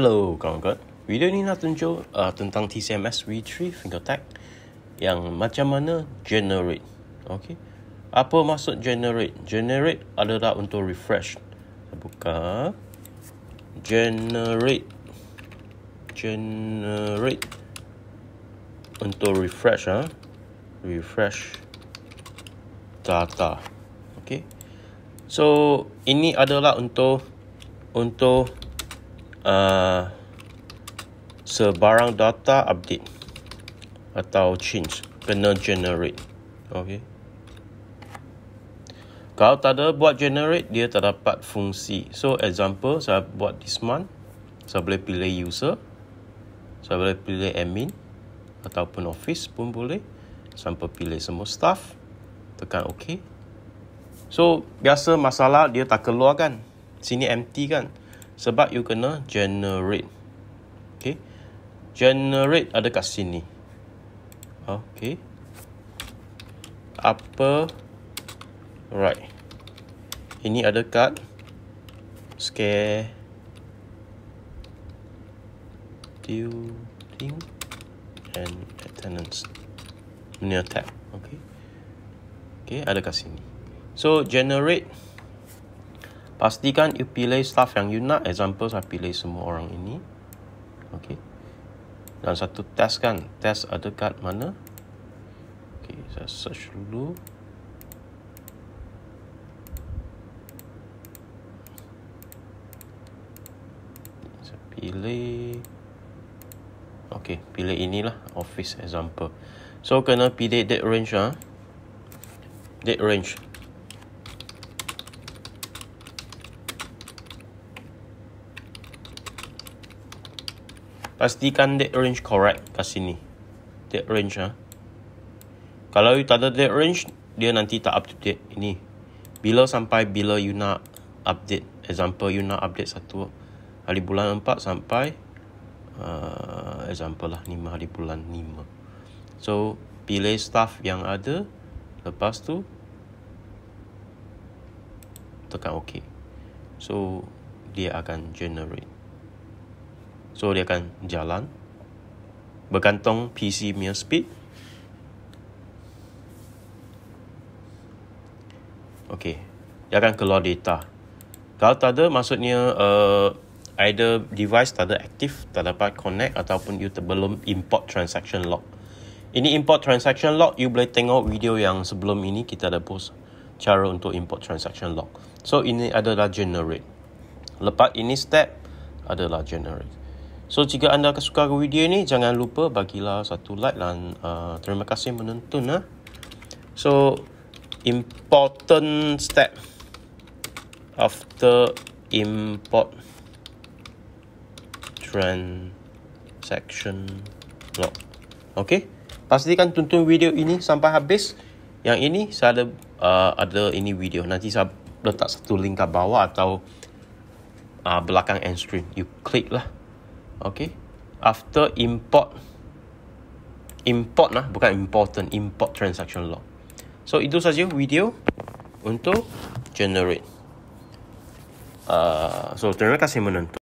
Hello kawan-kawan. Video ni nak tunjuk uh, tentang TCMS Retrieve Fingertag yang macam mana generate. Okay. Apa maksud generate? Generate adalah untuk refresh. Buka. Generate. Generate. Untuk refresh. Ha? Refresh data. Okay. So, ini adalah untuk untuk uh, sebarang data update atau change kena generate. Okay. Kalau tak ada buat generate, dia tak dapat fungsi. So, example, saya buat this month. Saya boleh pilih user. Saya boleh pilih admin. Ataupun office pun boleh. Sampai pilih semua staff. Tekan OK. So, biasa masalah dia tak keluar kan. Sini empty kan. Sebab you kena generate. Okay. Generate ada kat sini. Okay. Apa? Right. Ini ada kat scare building and attendance. Punya tab. Okay. Okay, ada kat sini. So, generate Pastikan you pilih staff yang you nak. Example, saya pilih semua orang ini. Okay. Dan satu test kan. Test ada kat mana? Okay, saya search dulu. Saya pilih. Okay, pilih inilah. Office example. So, kena pilih date range. Ha? Date range. Pastikan date range correct kat sini. Date range ha. Kalau you tak ada date range, dia nanti tak up to date. Ini. Bila sampai bila you nak update. Example, you nak update satu hari bulan empat sampai uh, example lah, lima hari bulan lima. So, pilih staff yang ada. Lepas tu, tekan OK. So, dia akan generate. So dia akan jalan bergantung PC punya speed. Okay, dia akan keluar data. Kalau tak ada, maksudnya uh, either device tak ada aktif, tak dapat connect ataupun you belum import transaction log. Ini import transaction log, you boleh tengok video yang sebelum ini kita ada post cara untuk import transaction log. So ini adalah generate. Lepas ini step adalah generate. So jika anda suka video ini jangan lupa bagilah satu like dan uh, terima kasih menonton ha. So important step after import transaction log. Okay, pastikan tonton video ini sampai habis. Yang ini saya ada uh, ada ini video. Nanti saya letak satu link kat bawah atau uh, belakang end screen. You klik lah okay. After import import lah bukan important import transaction log so itu saja video untuk generate. Uh, so terima kasih menonton